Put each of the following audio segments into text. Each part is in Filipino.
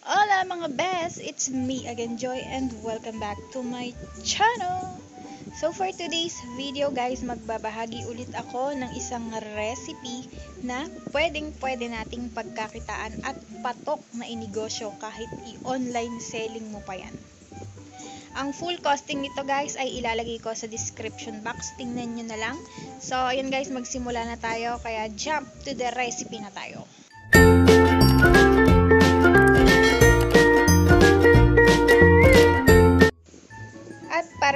Hola mga best! It's me again, Joy, and welcome back to my channel! So for today's video guys, magbabahagi ulit ako ng isang recipe na pwedeng pwede nating pagkakitaan at patok na inegosyo kahit i-online selling mo pa yan. Ang full costing nito guys ay ilalagay ko sa description box. Tingnan nyo na lang. So, ayun guys, magsimula na tayo. Kaya jump to the recipe na tayo.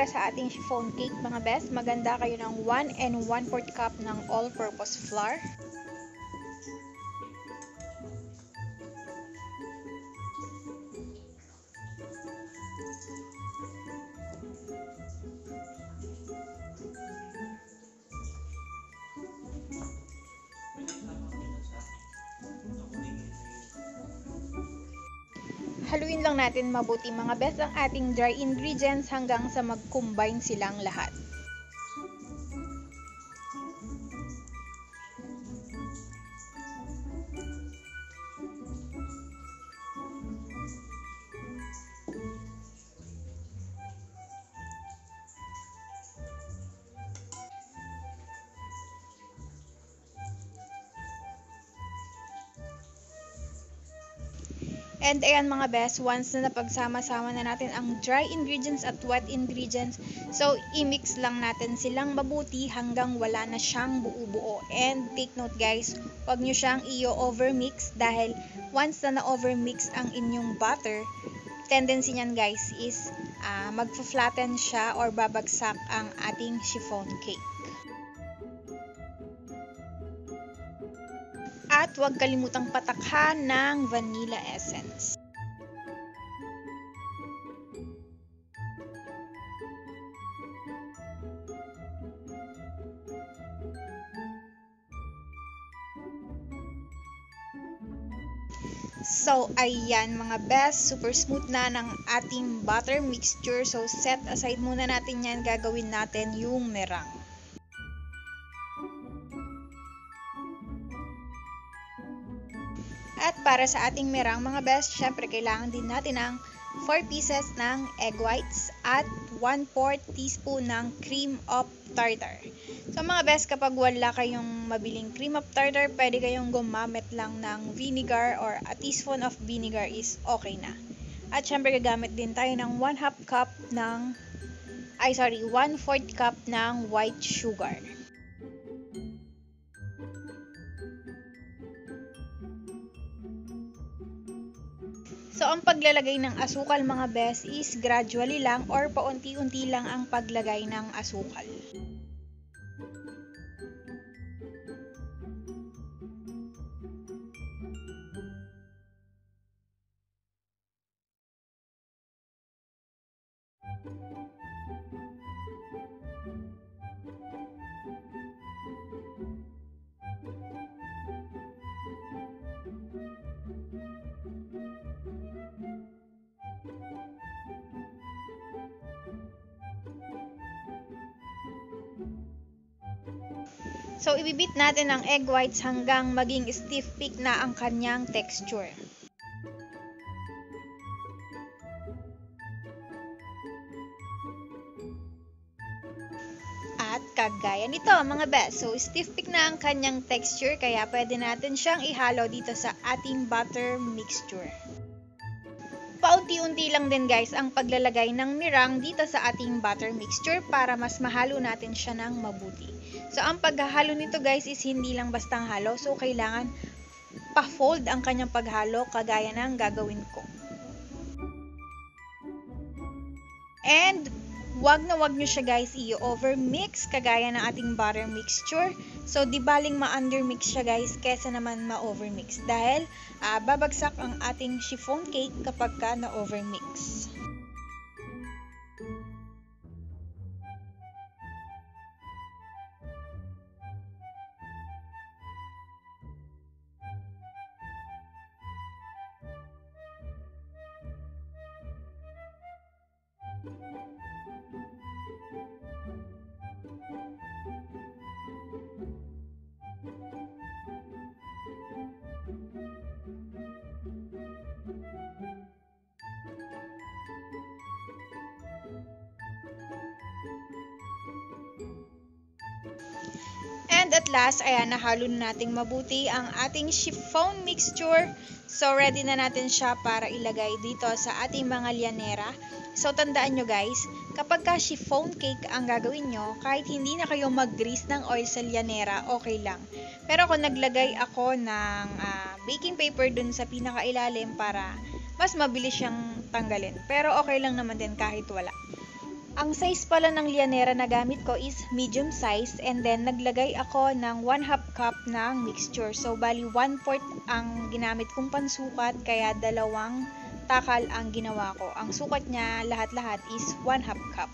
Para sa ating chiffon cake mga best, maganda kayo ng 1 and 1 4 cup ng all-purpose flour. Haluin lang natin mabuti mga best ang ating dry ingredients hanggang sa mag-combine silang lahat. And ayan mga best, once na napagsama-sama na natin ang dry ingredients at wet ingredients, so i-mix lang natin silang mabuti hanggang wala na siyang buo-buo. And take note guys, huwag nyo siyang i-overmix dahil once na na-overmix ang inyong butter, tendency niyan guys is uh, magfa-flatten siya or babagsak ang ating chiffon cake. At huwag kalimutang patakhan ng vanilla essence. So, ayan mga best, super smooth na ng ating butter mixture. So, set aside muna natin yan. Gagawin natin yung merang. Para sa ating merang mga best, syempre kailangan din natin ng 4 pieces ng egg whites at 1 4 teaspoon ng cream of tartar. So mga best, kapag wala kayong mabiling cream of tartar, pwede kayong gumamit lang ng vinegar or a teaspoon of vinegar is okay na. At syempre gagamit din tayo ng 1 half cup ng ay sorry, 1 4 cup ng white sugar. So, ang paglalagay ng asukal mga best is gradually lang or paunti-unti lang ang paglagay ng asukal. So, ibibit natin ang egg whites hanggang maging stiff peak na ang kanyang texture. At kagaya nito mga best. So, stiff peak na ang kanyang texture kaya pwede natin siyang ihalo dito sa ating butter mixture. Paunti-unti lang din guys ang paglalagay ng mirang dito sa ating butter mixture para mas mahalo natin siya ng mabuti. So, ang paghahalo nito guys is hindi lang bastang halo. So, kailangan pa-fold ang kanyang paghalo kagaya ng gagawin ko. And, wag na wag nyo siya guys i-overmix kagaya ng ating butter mixture. So, di baling ma-undermix siya guys kesa naman ma-overmix. Dahil, uh, babagsak ang ating chiffon cake kapag ka na-overmix. At last, ayan, nahalo na nating mabuti ang ating chiffon mixture. So, ready na natin siya para ilagay dito sa ating mga lianera. So, tandaan nyo guys, kapag ka chiffon cake ang gagawin nyo, kahit hindi na kayo mag-grease ng oil sa lianera, okay lang. Pero kung naglagay ako ng ah, baking paper dun sa pinakailalim para mas mabilis siyang tanggalin. Pero okay lang naman din kahit wala. Ang size pala ng lianera na gamit ko is medium size and then naglagay ako ng 1 half cup ng mixture. So bali 1 fourth ang ginamit kong pansukat kaya dalawang takal ang ginawa ko. Ang sukat niya lahat-lahat is 1 half cup.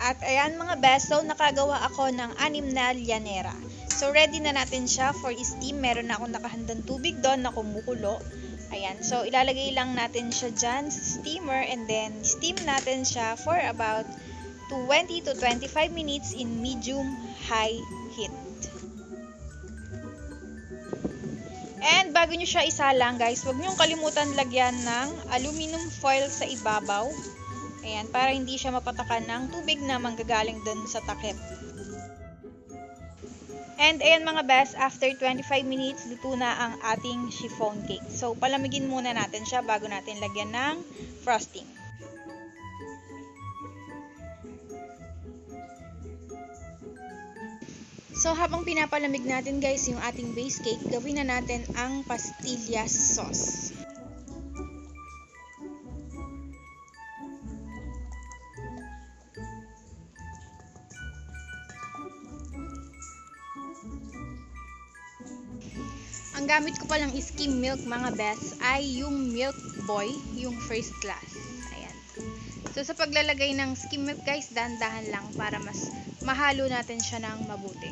At ayan mga best, so nakagawa ako ng anim na lianera. So ready na natin siya for steam. Meron na akong nakahandang tubig doon na kumukulo. Ayan, so ilalagay lang natin siya dyan sa steamer and then steam natin siya for about 20 to 25 minutes in medium high heat. And bago nyo siya isalang guys, huwag nyo kalimutan lagyan ng aluminum foil sa ibabaw. Ayan, para hindi siya mapatakan ng tubig na manggagaling dun sa takip. And ayan mga best, after 25 minutes, luto na ang ating chiffon cake. So, palamigin muna natin siya bago natin lagyan ng frosting. So, habang pinapalamig natin guys yung ating base cake, gawin na natin ang pastillas sauce. Ang gamit ko palang skim milk mga best ay yung milk boy, yung first class. Ayan. So sa paglalagay ng skim milk guys, dahan-dahan lang para mas mahalo natin siya ng mabuti.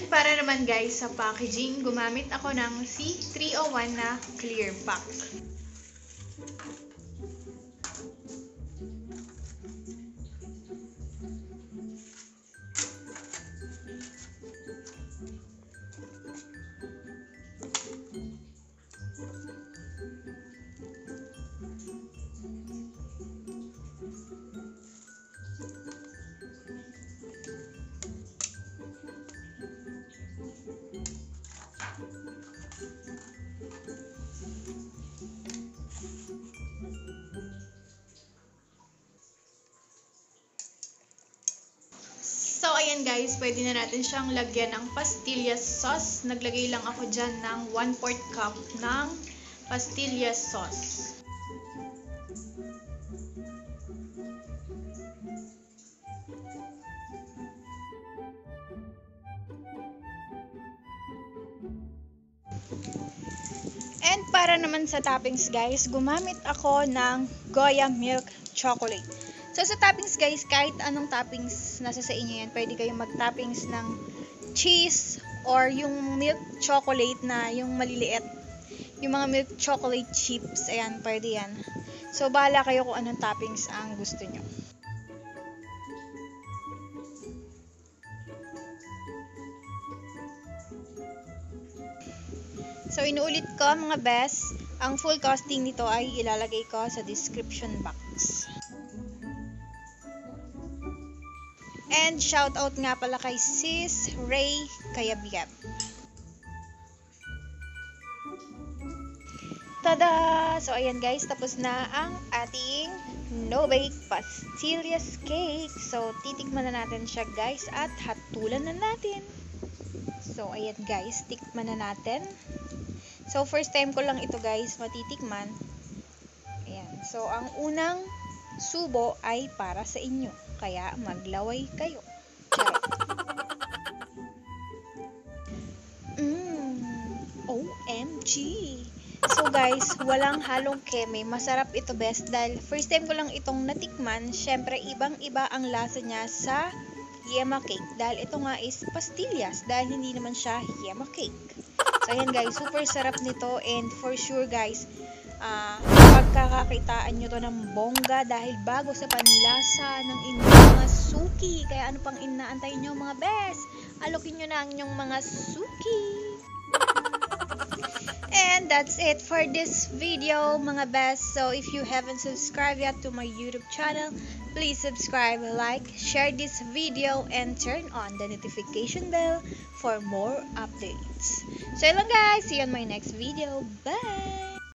And para naman guys sa packaging, gumamit ako ng C301 na clear pack. Ayan guys, pwede na natin siyang lagyan ng pastillas sauce. Naglagay lang ako dyan ng 1 4 cup ng pastillas sauce. And para naman sa toppings guys, gumamit ako ng Goya Milk Chocolate. So sa toppings guys, kahit anong toppings nasa sa inyo yan, pwede kayong mag-toppings ng cheese or yung milk chocolate na yung maliliit. Yung mga milk chocolate chips, ayan, pwede yan. So bahala kayo kung anong toppings ang gusto nyo. So, inuulit ko mga best, ang full costing nito ay ilalagay ko sa description box. And shout out nga pala kay Sis Ray Kayabyab. Tada! So, ayan guys, tapos na ang ating no-bake pastillas cake. So, titikman na natin siya guys at hatulan na natin. So, ayan guys, tikman na natin. So, first time ko lang ito guys matitikman. Ayan. So, ang unang subo ay para sa inyo. Kaya, maglaway kayo. Charot. Mmm. OMG. So guys, walang halong keme. Masarap ito best dahil first time ko lang itong natikman. Syempre, ibang-iba ang lasa niya sa yema cake. Dahil ito nga is pastillas. Dahil hindi naman siya yema cake. So ayan guys, super sarap nito. And for sure guys, uh, pagkakakitaan nyo to ng bongga dahil bago sa panlasa ng inyong mga suki. Kaya ano pang inaantay nyo mga best? Alokin nyo na ang inyong mga suki. And that's it for this video mga best. So if you haven't subscribed yet to my YouTube channel, please subscribe, like, share this video, and turn on the notification bell for more updates. So yun lang guys, see you on my next video. Bye!